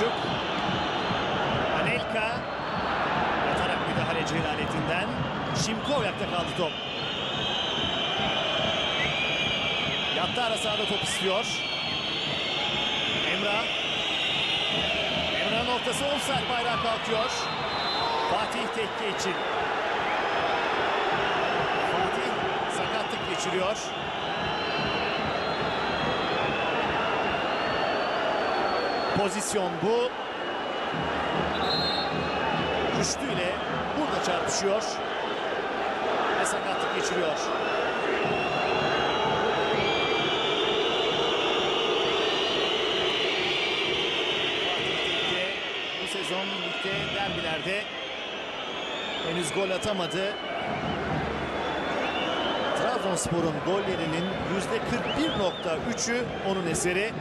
Selçuk. Anelka. Yatarak müdahale Celaletinden. Şimko ayakta kaldı top. Yattı ara sahada top istiyor. Emrah. Emrah'ın ortası offside bayrağı kalkıyor. Fatih tekke için. Fatih sakatlık geçiriyor. Pozisyon bu. Rüştü'yle burada çarpışıyor. Ve sakatlık geçiriyor. Bu sezon ligde derbilerde henüz gol atamadı. Trabzonspor'un gollerinin %41.3'ü onun eseri.